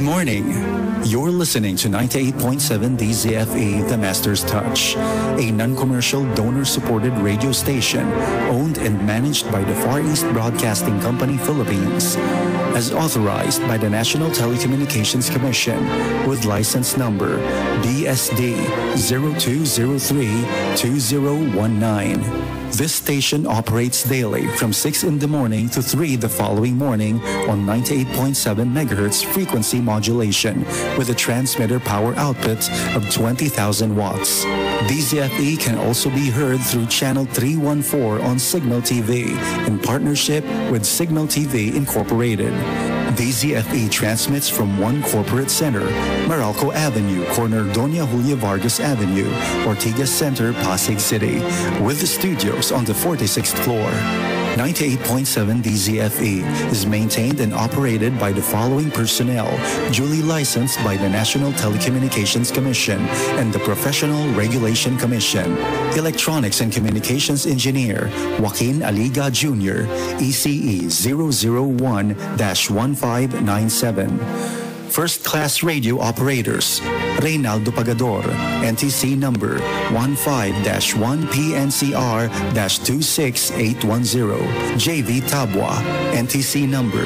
Good morning. You're listening to 98.7 DZFE The Master's Touch, a non-commercial donor-supported radio station owned and managed by the Far East Broadcasting Company Philippines, as authorized by the National Telecommunications Commission with license number BSD 0203-2019. This station operates daily from 6 in the morning to 3 the following morning on 98.7 megahertz frequency modulation with a transmitter power output of 20,000 watts. DZFE can also be heard through channel 314 on Cignal TV in partnership with Cignal TV Incorporated. DZFE transmits from one corporate center, Meralco Avenue, corner Doña Julia Vargas Avenue, Ortigas Center, Pasig City, with the studios on the 46th floor. 98.7 DZFE is maintained and operated by the following personnel, duly licensed by the National Telecommunications Commission and the Professional Regulation Commission. Electronics and Communications Engineer, Joaquin Aliga Jr., ECE 001 1597. first-class radio operators, Reynaldo Pagador, NTC number 15-1PNCR-26810, JV Tabwa, NTC number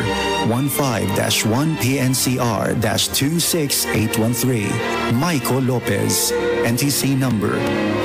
15-1PNCR-26813, Michael Lopez, NTC number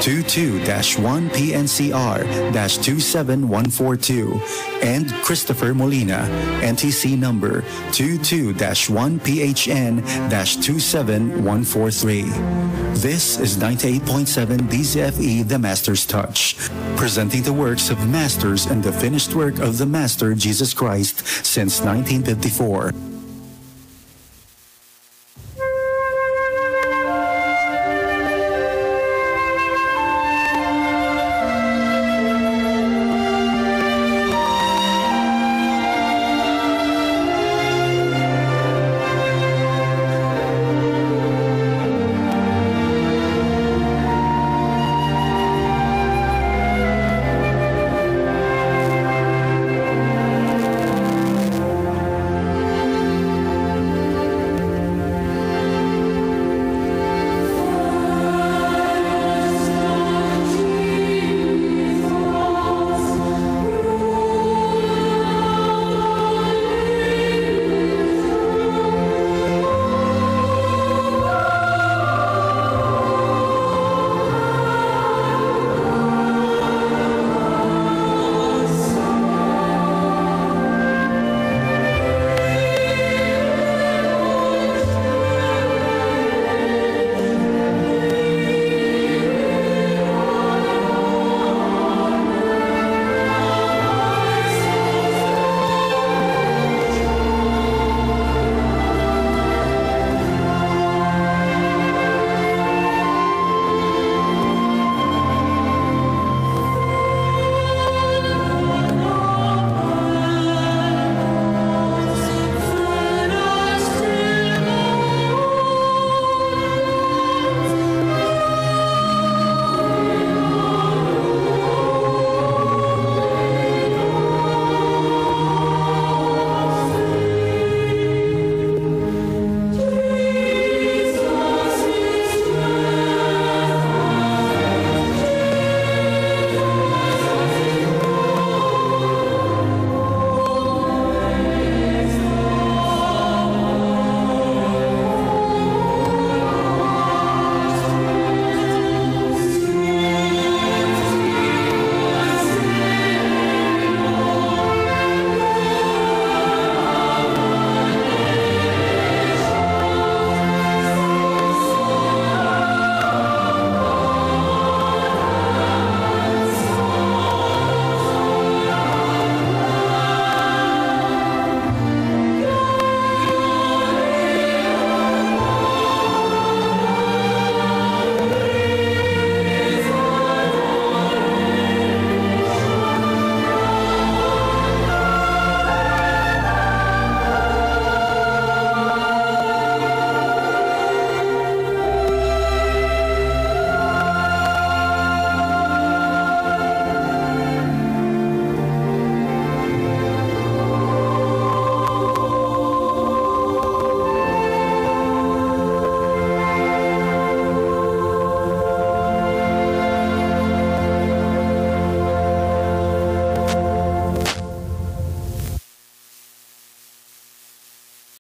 22-1PNCR-27142, and Christopher Molina, NTC number 22-1PHN-27143. This is 98.7 DZFE The Master's Touch, presenting the works of masters and the finished work of the Master Jesus Christ since 1954.